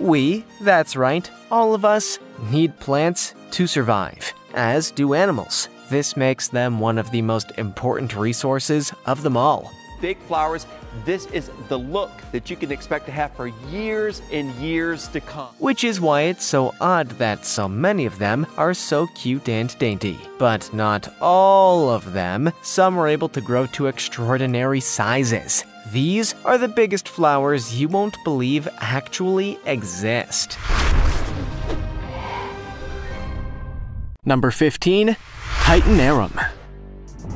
We, that's right, all of us, need plants to survive, as do animals. This makes them one of the most important resources of them all. Big flowers, this is the look that you can expect to have for years and years to come. Which is why it's so odd that so many of them are so cute and dainty. But not all of them. Some are able to grow to extraordinary sizes. These are the biggest flowers you won't believe actually exist. Number 15. Titan arum.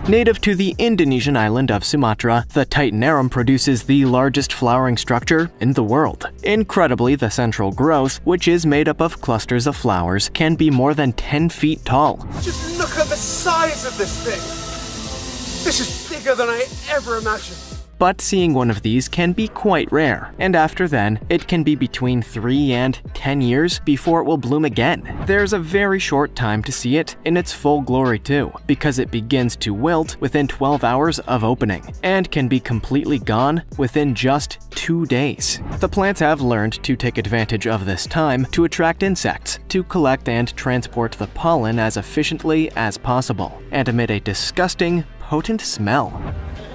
Native to the Indonesian island of Sumatra, the Titan arum produces the largest flowering structure in the world. Incredibly, the central growth, which is made up of clusters of flowers, can be more than 10 feet tall. Just look at the size of this thing! This is bigger than I ever imagined but seeing one of these can be quite rare, and after then, it can be between 3 and 10 years before it will bloom again. There's a very short time to see it in its full glory too, because it begins to wilt within 12 hours of opening, and can be completely gone within just 2 days. The plants have learned to take advantage of this time to attract insects, to collect and transport the pollen as efficiently as possible, and emit a disgusting, potent smell.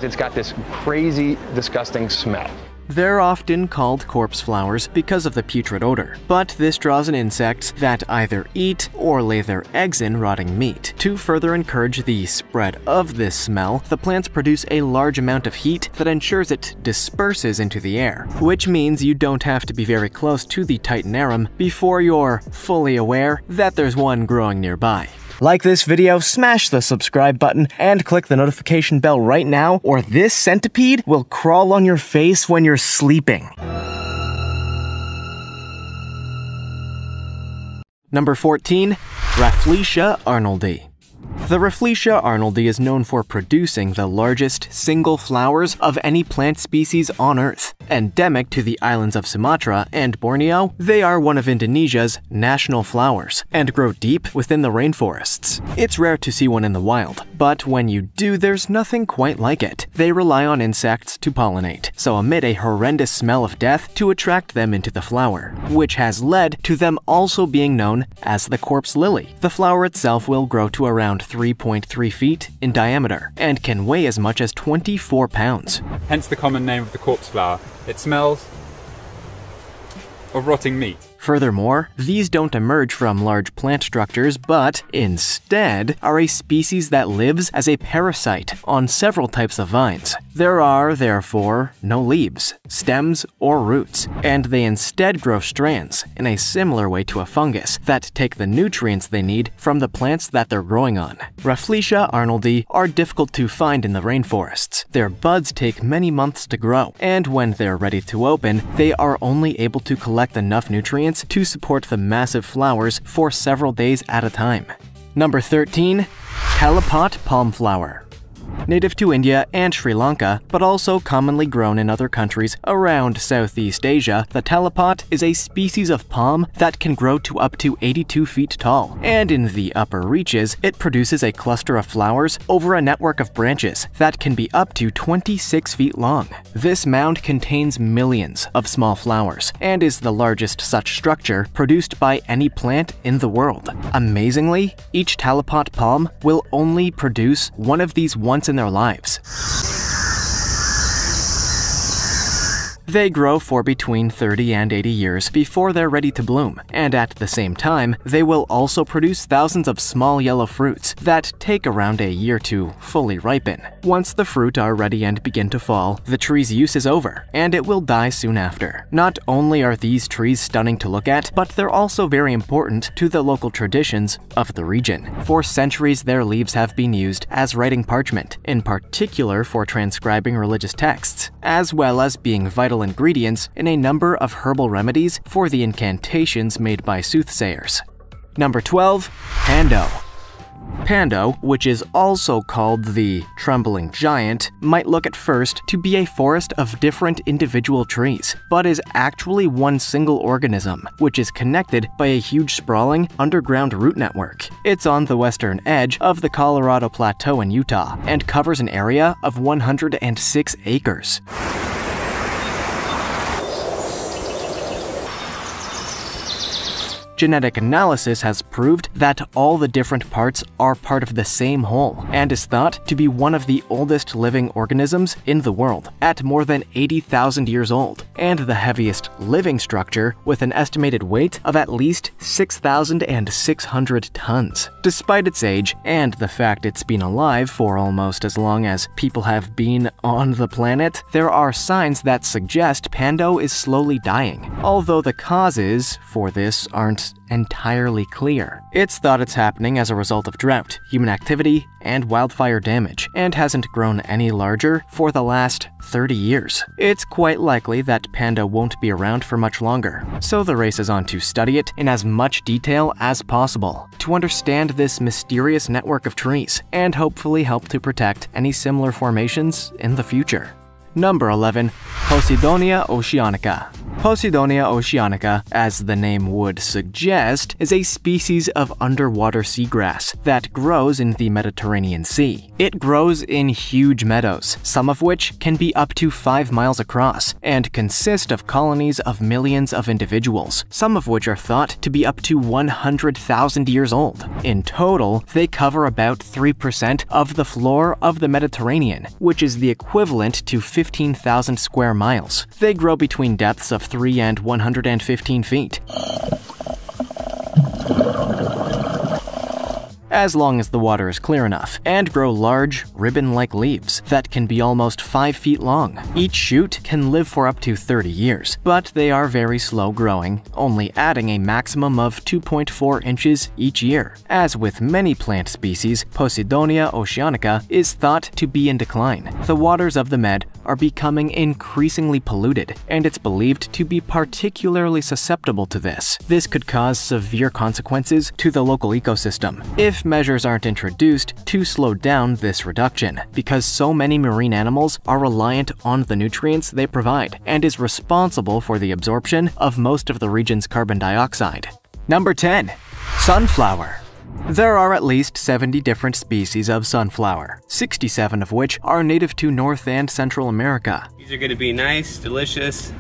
It's got this crazy, disgusting smell. They're often called corpse flowers because of the putrid odor, but this draws in insects that either eat or lay their eggs in rotting meat. To further encourage the spread of this smell, the plants produce a large amount of heat that ensures it disperses into the air, which means you don't have to be very close to the Titan arum before you're fully aware that there's one growing nearby. Like this video, smash the subscribe button, and click the notification bell right now, or this centipede will crawl on your face when you're sleeping. Number 14. Rafflesia arnoldii. The Rafflesia arnoldii is known for producing the largest single flowers of any plant species on Earth. Endemic to the islands of Sumatra and Borneo, they are one of Indonesia's national flowers and grow deep within the rainforests. It's rare to see one in the wild, but when you do, there's nothing quite like it. They rely on insects to pollinate, so emit a horrendous smell of death to attract them into the flower, which has led to them also being known as the corpse lily. The flower itself will grow to around 3.3 feet in diameter and can weigh as much as 24 pounds. Hence the common name of the corpse flower. It smells of rotting meat. Furthermore, these don't emerge from large plant structures, but instead are a species that lives as a parasite on several types of vines. There are, therefore, no leaves, stems, or roots, and they instead grow strands in a similar way to a fungus that take the nutrients they need from the plants that they're growing on. Rafflesia arnoldii are difficult to find in the rainforests. Their buds take many months to grow, and when they're ready to open, they are only able to collect enough nutrients to support the massive flowers for several days at a time. Number 13. Talipot Palm Flower native to India and Sri Lanka, but also commonly grown in other countries around Southeast Asia, the talipot is a species of palm that can grow to up to 82 feet tall. And in the upper reaches, it produces a cluster of flowers over a network of branches that can be up to 26 feet long. This mound contains millions of small flowers and is the largest such structure produced by any plant in the world. Amazingly, each talipot palm will only produce one of these once in their lives. They grow for between 30 and 80 years before they're ready to bloom, and at the same time, they will also produce thousands of small yellow fruits that take around a year to fully ripen. Once the fruit are ready and begin to fall, the tree's use is over, and it will die soon after. Not only are these trees stunning to look at, but they're also very important to the local traditions of the region. For centuries, their leaves have been used as writing parchment, in particular for transcribing religious texts, as well as being vital ingredients in a number of herbal remedies for the incantations made by soothsayers. Number 12. Pando Pando, which is also called the trembling giant, might look at first to be a forest of different individual trees, but is actually one single organism, which is connected by a huge sprawling underground root network. It's on the western edge of the Colorado Plateau in Utah and covers an area of 106 acres. Genetic analysis has proved that all the different parts are part of the same whole and is thought to be one of the oldest living organisms in the world, at more than 80,000 years old, and the heaviest living structure with an estimated weight of at least 6,600 tons. Despite its age and the fact it's been alive for almost as long as people have been on the planet, there are signs that suggest Pando is slowly dying, although the causes for this aren't entirely clear. It's thought it's happening as a result of drought, human activity, and wildfire damage, and hasn't grown any larger for the last 30 years. It's quite likely that Pando won't be around for much longer, so the race is on to study it in as much detail as possible to understand this mysterious network of trees and hopefully help to protect any similar formations in the future. Number 11. Posidonia oceanica Posidonia oceanica, as the name would suggest, is a species of underwater seagrass that grows in the Mediterranean Sea. It grows in huge meadows, some of which can be up to 5 miles across, and consist of colonies of millions of individuals, some of which are thought to be up to 100,000 years old. In total, they cover about 3% of the floor of the Mediterranean, which is the equivalent to 15,000 square miles. They grow between depths of 3 and 115 feet. As long as the water is clear enough, and grow large, ribbon-like leaves that can be almost 5 feet long. Each shoot can live for up to 30 years, but they are very slow growing, only adding a maximum of 2.4 inches each year. As with many plant species, Posidonia oceanica is thought to be in decline. The waters of the Med are becoming increasingly polluted, and it's believed to be particularly susceptible to this. This could cause severe consequences to the local ecosystem if measures aren't introduced to slow down this reduction, because so many marine animals are reliant on the nutrients they provide and is responsible for the absorption of most of the region's carbon dioxide. Number 10. Sunflower there are at least 70 different species of sunflower, 67 of which are native to North and Central America. These are going to be nice, delicious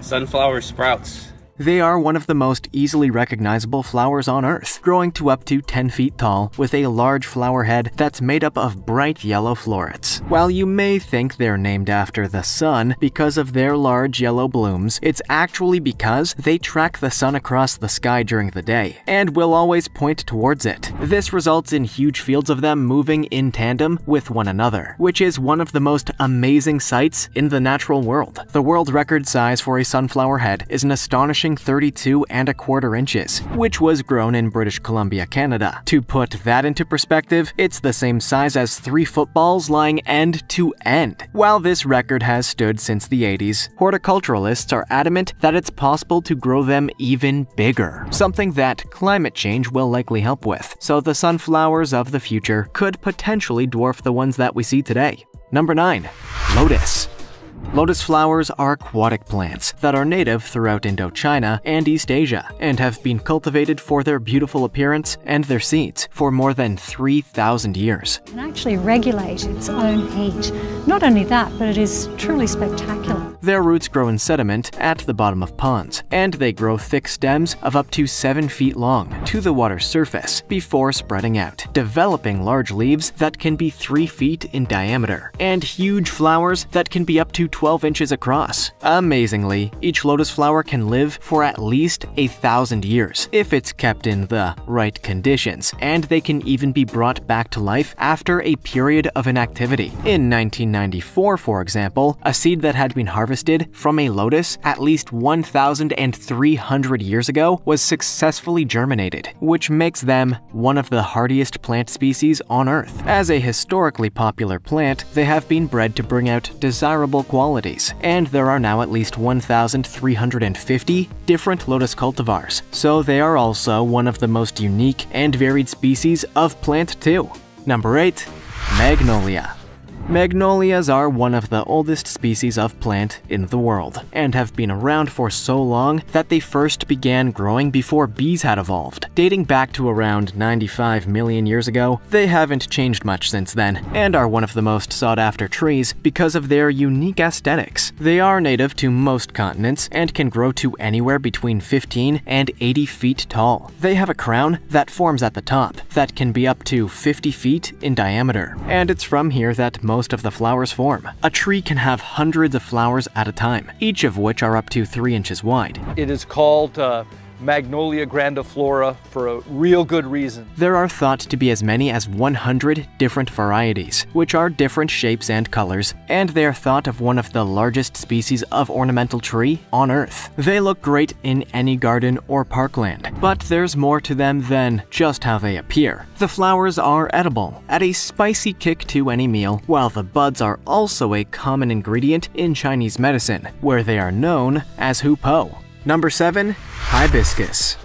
sunflower sprouts. They are one of the most easily recognizable flowers on Earth, growing to up to 10 feet tall with a large flower head that's made up of bright yellow florets. While you may think they're named after the sun because of their large yellow blooms, it's actually because they track the sun across the sky during the day and will always point towards it. This results in huge fields of them moving in tandem with one another, which is one of the most amazing sights in the natural world. The world record size for a sunflower head is an astonishing 32 and a quarter inches, which was grown in British Columbia, Canada. To put that into perspective, it's the same size as three footballs lying end to end. While this record has stood since the 80s, horticulturalists are adamant that it's possible to grow them even bigger, something that climate change will likely help with, so the sunflowers of the future could potentially dwarf the ones that we see today. Number 9. Lotus Lotus flowers are aquatic plants that are native throughout Indochina and East Asia and have been cultivated for their beautiful appearance and their seeds for more than 3,000 years. It actually regulate its own heat. Not only that, but it is truly spectacular. Their roots grow in sediment at the bottom of ponds, and they grow thick stems of up to 7 feet long to the water's surface before spreading out, developing large leaves that can be 3 feet in diameter, and huge flowers that can be up to 12 inches across. Amazingly, each lotus flower can live for at least a thousand years if it's kept in the right conditions, and they can even be brought back to life after a period of inactivity. In 1994, for example, a seed that had been harvested from a lotus at least 1,300 years ago was successfully germinated, which makes them one of the hardiest plant species on Earth. As a historically popular plant, they have been bred to bring out desirable qualities qualities, and there are now at least 1,350 different lotus cultivars, so they are also one of the most unique and varied species of plant too. Number 8. Magnolia Magnolias are one of the oldest species of plant in the world, and have been around for so long that they first began growing before bees had evolved. Dating back to around 95 million years ago, they haven't changed much since then, and are one of the most sought after trees because of their unique aesthetics. They are native to most continents and can grow to anywhere between 15 and 80 feet tall. They have a crown that forms at the top that can be up to 50 feet in diameter, and it's from here that most of the flowers form. A tree can have hundreds of flowers at a time, each of which are up to 3 inches wide. It is called uh, Magnolia grandiflora for a real good reason. There are thought to be as many as 100 different varieties, which are different shapes and colors, and they are thought of one of the largest species of ornamental tree on Earth. They look great in any garden or parkland, but there's more to them than just how they appear. The flowers are edible, add a spicy kick to any meal, while the buds are also a common ingredient in Chinese medicine, where they are known as hupo. Number 7. Hibiscus.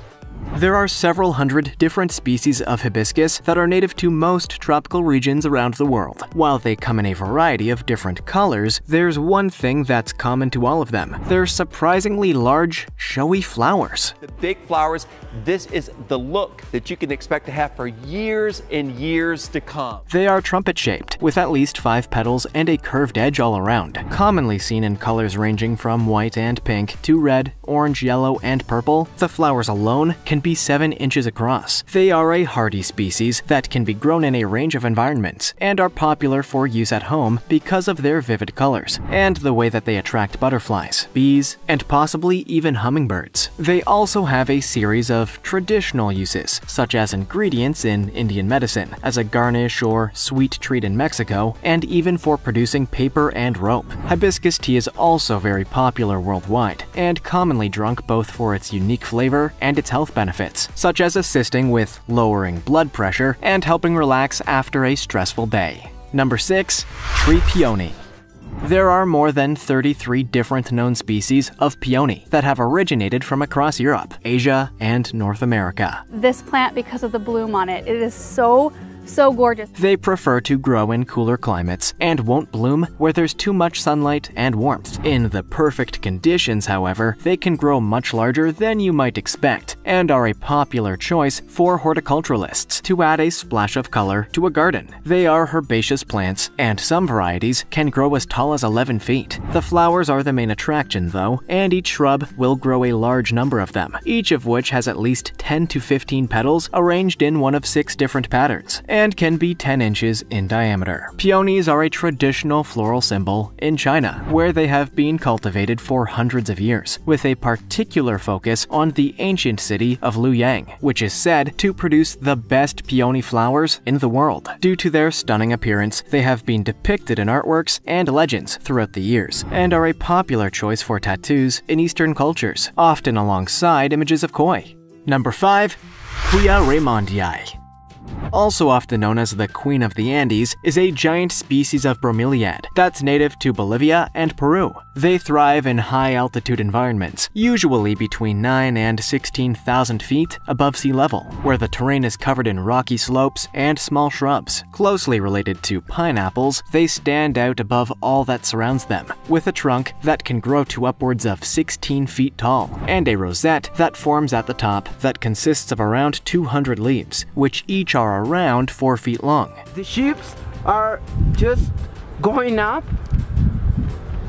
There are several hundred different species of hibiscus that are native to most tropical regions around the world. While they come in a variety of different colors, there's one thing that's common to all of them. They're surprisingly large, showy flowers. The big flowers, this is the look that you can expect to have for years and years to come. They are trumpet-shaped, with at least five petals and a curved edge all around. Commonly seen in colors ranging from white and pink to red, orange, yellow, and purple, the flowers alone can be 7 inches across. They are a hardy species that can be grown in a range of environments and are popular for use at home because of their vivid colors and the way that they attract butterflies, bees, and possibly even hummingbirds. They also have a series of traditional uses, such as ingredients in Indian medicine, as a garnish or sweet treat in Mexico, and even for producing paper and rope. Hibiscus tea is also very popular worldwide and commonly drunk both for its unique flavor and its health benefits benefits, such as assisting with lowering blood pressure and helping relax after a stressful day. Number 6. Tree Peony there are more than 33 different known species of peony that have originated from across Europe, Asia, and North America. This plant, because of the bloom on it, it is so so gorgeous. They prefer to grow in cooler climates and won't bloom where there's too much sunlight and warmth. In the perfect conditions, however, they can grow much larger than you might expect and are a popular choice for horticulturalists to add a splash of color to a garden. They are herbaceous plants, and some varieties can grow as tall as 11 feet. The flowers are the main attraction, though, and each shrub will grow a large number of them, each of which has at least 10 to 15 petals arranged in one of six different patterns and can be 10 inches in diameter. Peonies are a traditional floral symbol in China, where they have been cultivated for hundreds of years, with a particular focus on the ancient city of Luoyang, which is said to produce the best peony flowers in the world. Due to their stunning appearance, they have been depicted in artworks and legends throughout the years, and are a popular choice for tattoos in Eastern cultures, often alongside images of koi. Number 5. Puya raymondii also often known as the Queen of the Andes, is a giant species of bromeliad that's native to Bolivia and Peru. They thrive in high-altitude environments, usually between 9 and 16,000 feet above sea level, where the terrain is covered in rocky slopes and small shrubs. Closely related to pineapples, they stand out above all that surrounds them, with a trunk that can grow to upwards of 16 feet tall, and a rosette that forms at the top that consists of around 200 leaves, which each are around 4 feet long. The ships are just going up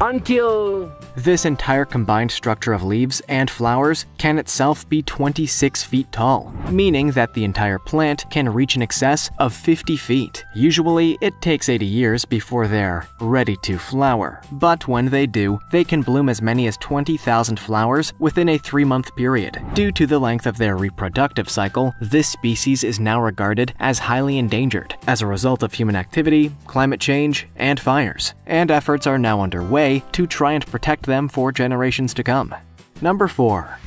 until this entire combined structure of leaves and flowers can itself be 26 feet tall, meaning that the entire plant can reach an excess of 50 feet. Usually, it takes 80 years before they're ready to flower, but when they do, they can bloom as many as 20,000 flowers within a three-month period. Due to the length of their reproductive cycle, this species is now regarded as highly endangered as a result of human activity, climate change, and fires, and efforts are now underway to try and protect them for generations to come. Number 4.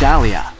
Dahlia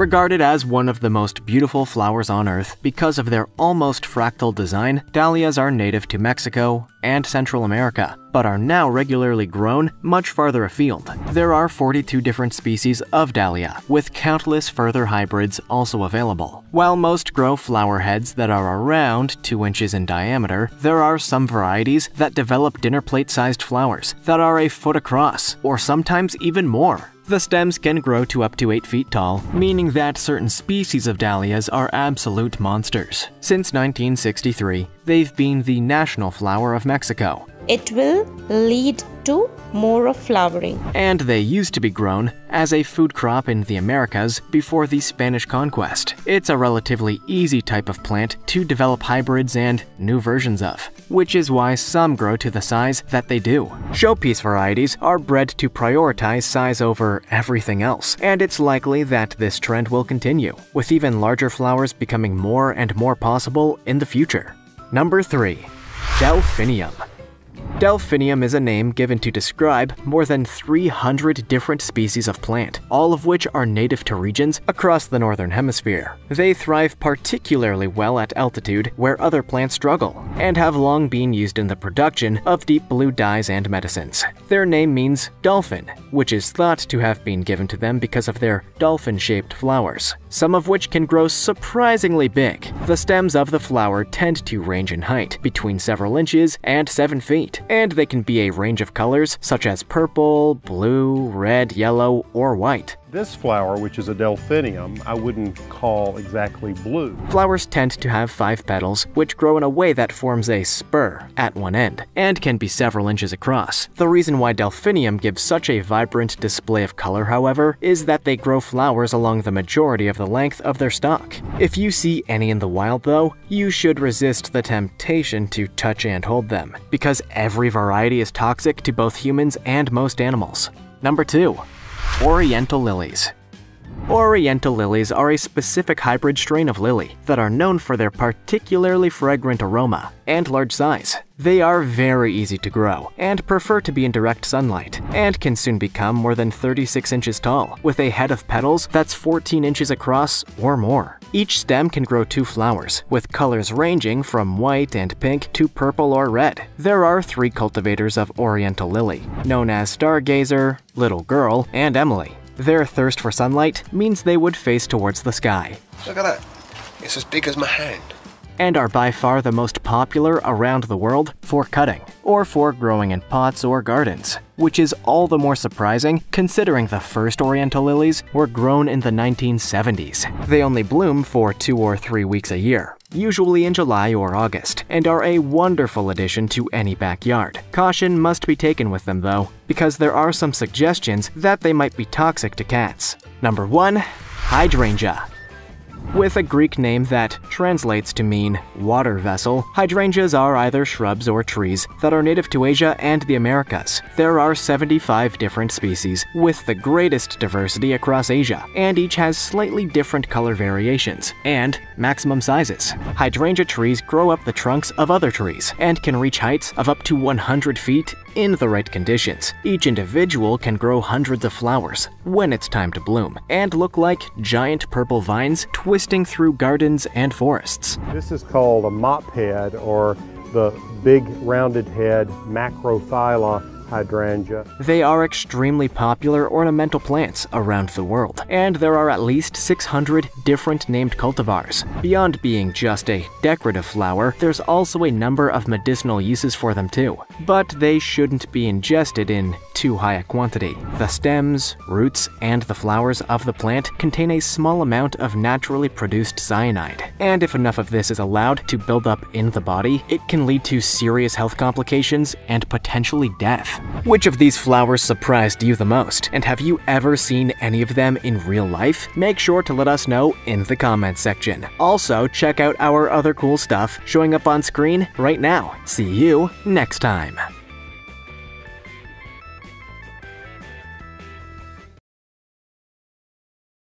Regarded as one of the most beautiful flowers on earth because of their almost fractal design, dahlias are native to Mexico and Central America, but are now regularly grown much farther afield. There are 42 different species of dahlia, with countless further hybrids also available. While most grow flower heads that are around 2 inches in diameter, there are some varieties that develop dinner plate sized flowers that are a foot across, or sometimes even more. The stems can grow to up to 8 feet tall, meaning that certain species of dahlias are absolute monsters. Since 1963, they've been the national flower of Mexico. It will lead to more of flowering. And they used to be grown as a food crop in the Americas before the Spanish conquest. It's a relatively easy type of plant to develop hybrids and new versions of, which is why some grow to the size that they do. Showpiece varieties are bred to prioritize size over everything else, and it's likely that this trend will continue, with even larger flowers becoming more and more possible in the future. Number 3. Delphinium Delphinium is a name given to describe more than 300 different species of plant, all of which are native to regions across the northern hemisphere. They thrive particularly well at altitude where other plants struggle, and have long been used in the production of deep blue dyes and medicines. Their name means dolphin, which is thought to have been given to them because of their dolphin-shaped flowers, some of which can grow surprisingly big. The stems of the flower tend to range in height, between several inches and 7 feet, and they can be a range of colors such as purple, blue, red, yellow, or white. This flower, which is a delphinium, I wouldn't call exactly blue. Flowers tend to have five petals, which grow in a way that forms a spur at one end, and can be several inches across. The reason why delphinium gives such a vibrant display of color, however, is that they grow flowers along the majority of the length of their stalk. If you see any in the wild, though, you should resist the temptation to touch and hold them, because every variety is toxic to both humans and most animals. Number 2. Oriental lilies. Oriental lilies are a specific hybrid strain of lily that are known for their particularly fragrant aroma and large size. They are very easy to grow and prefer to be in direct sunlight, and can soon become more than 36 inches tall, with a head of petals that's 14 inches across or more. Each stem can grow two flowers, with colors ranging from white and pink to purple or red. There are three cultivators of Oriental lily, known as Stargazer, Little Girl, and Emily. Their thirst for sunlight means they would face towards the sky. Look at that. It's as big as my hand. And are by far the most popular around the world for cutting, or for growing in pots or gardens, which is all the more surprising considering the first Oriental lilies were grown in the 1970s. They only bloom for two or three weeks a year, usually in July or August, and are a wonderful addition to any backyard. Caution must be taken with them though, because there are some suggestions that they might be toxic to cats. Number 1. Hydrangea with a Greek name that translates to mean water vessel, hydrangeas are either shrubs or trees that are native to Asia and the Americas. There are 75 different species, with the greatest diversity across Asia, and each has slightly different color variations and maximum sizes. Hydrangea trees grow up the trunks of other trees and can reach heights of up to 100 feet in the right conditions. Each individual can grow hundreds of flowers when it's time to bloom and look like giant purple vines twisting through gardens and forests. This is called a mop head or the big rounded head macrophylla hydrangea. They are extremely popular ornamental plants around the world, and there are at least 600 different named cultivars. Beyond being just a decorative flower, there's also a number of medicinal uses for them too, but they shouldn't be ingested in too high a quantity. The stems, roots, and the flowers of the plant contain a small amount of naturally produced cyanide, and if enough of this is allowed to build up in the body, it can lead to serious health complications and potentially death. Which of these flowers surprised you the most, and have you ever seen any of them in real life? Make sure to let us know in the comments section. Also, check out our other cool stuff showing up on screen right now. See you next time.